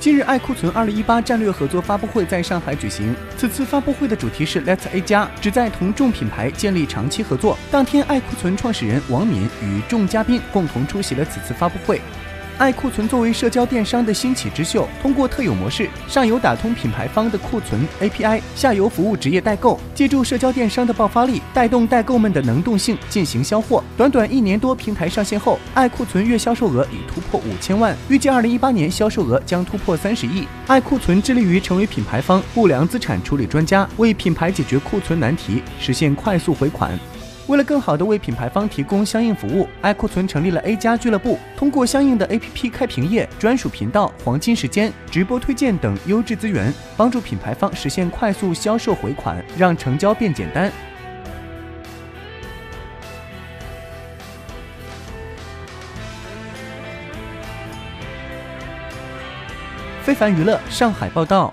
近日，爱库存二零一八战略合作发布会在上海举行。此次发布会的主题是 Let's A 加，旨在同众品牌建立长期合作。当天，爱库存创始人王敏与众嘉宾共同出席了此次发布会。爱库存作为社交电商的兴起之秀，通过特有模式，上游打通品牌方的库存 API，下游服务职业代购，借助社交电商的爆发力，带动代购们的能动性进行销货。短短一年多平台上线后，爱库存月销售额已突破五千万，预计二零一八年销售额将突破三十亿。爱库存致力于成为品牌方不良资产处理专家，为品牌解决库存难题，实现快速回款。为了更好地为品牌方提供相应服务，爱库存成立了 A 加俱乐部，通过相应的 APP 开屏页、专属频道、黄金时间、直播推荐等优质资源，帮助品牌方实现快速销售回款，让成交变简单。非凡娱乐上海报道。